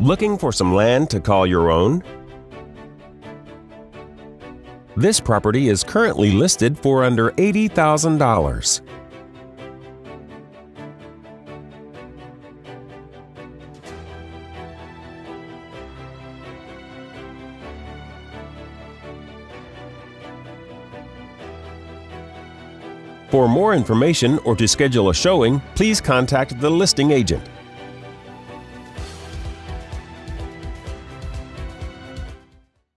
Looking for some land to call your own? This property is currently listed for under $80,000. For more information or to schedule a showing, please contact the listing agent.